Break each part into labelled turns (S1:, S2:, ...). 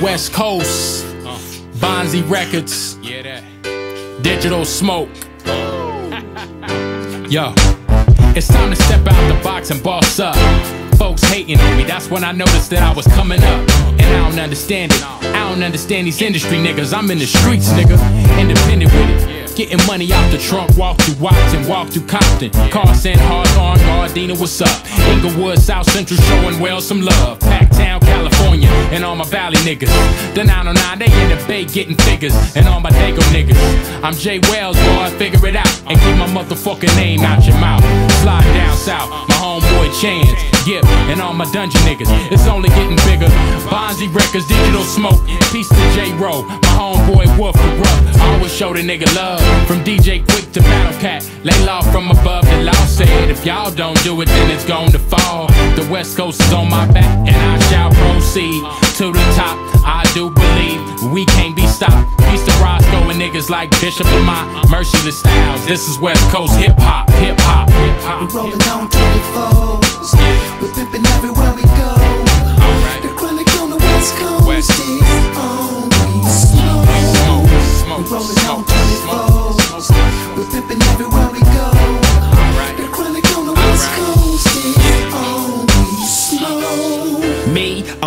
S1: West Coast, Bonzi Records,
S2: Yeah, that.
S1: Digital Smoke. Yo, it's time to step out the box and boss up. Folks hating on me, that's when I noticed that I was coming up. And I don't understand it. I don't understand these industry niggas. I'm in the streets, nigga. Independent with it. Getting money out the trunk, walk through Watson, walk through Compton. Car sent hard on Gardena, what's up? Inglewood, South Central showing well some love. Packtown, California, and all my Valley niggas. The 909, they the Bay getting figures. And all my Dago niggas. I'm J Wells, boy, figure it out. And keep my motherfucking name out your mouth. Slide down south, my homeboy Chance, Gip, and all my dungeon niggas. It's only getting bigger. Bonzi Records, Digital Smoke, peace to J-Ro, my homeboy Wolf Kurupt. I always show the nigga love. From DJ Quik to Battle Cat, lay law from above. The law said if y'all don't do it, then it's going to fall. The West Coast is on my back, and I shall proceed to the top. I do believe we can't be stopped. Peace to Roscoe and niggas like Bishop and my merciless styles. This is West Coast hip hop, hip hop, hip hop.
S3: We rolling on 24s.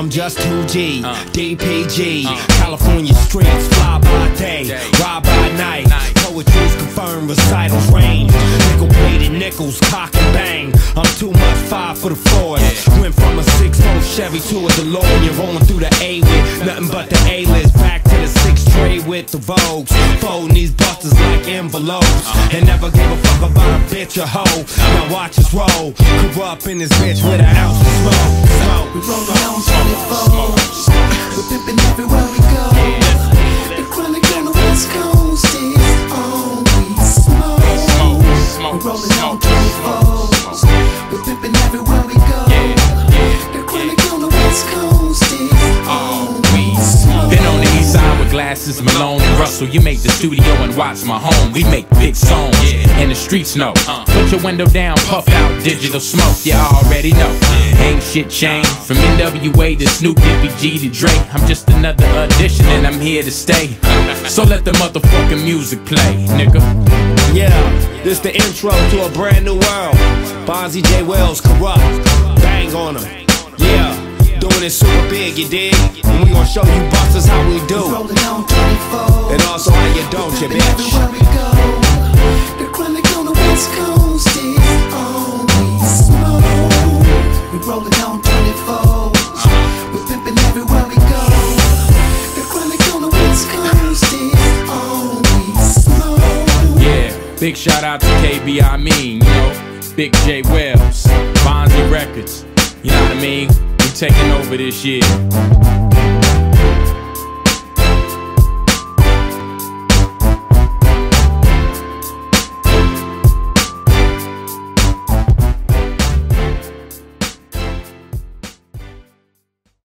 S4: I'm just 2G, uh. DPG, uh. California streets, fly by day, ride by night. Poetry's confirmed, recitals range. Nickel plated nickels, cock and bang. I'm too much five for the floors. Went from a 6 Chevy to a DeLorean, rolling through the A with nothing but the A list. Back to the six tray with the Vogues, folding these busters like envelopes. Uh-huh. And never gave a fuck about a bitch or hoe. Now watch us roll, Kurupt in this bitch with an ounce of smoke.
S3: Rolling on
S2: smoke,
S3: 24s. We're pimping everywhere we go. The chronic on the West Coast is always.
S1: Been on the east side with glasses, Malone and Russell. You make the studio and watch my home. We make big songs, and the streets know. Uh. Put your window down, puff out digital smoke. You already know. Ain't shit changed from NWA to Snoop, Dippy G to Dre. I'm just another addition, and I'm here to stay. So let the motherfucking music play, nigga.
S4: Yeah, this the intro to a brand new world. Bonzi J. Wells, Kurupt. Bang on him. Yeah, doing it super big, you dig? And we gonna show you busters how we do.
S3: Rolling on 24s.
S4: And also how you don't, you bitch.
S3: everywhere we go. The chronic on the West Coast is always slow. We rolling on
S1: big shout out to KB, I mean, you know, Big J Wells, Bonzi Records. You know what I mean? We taking over this year.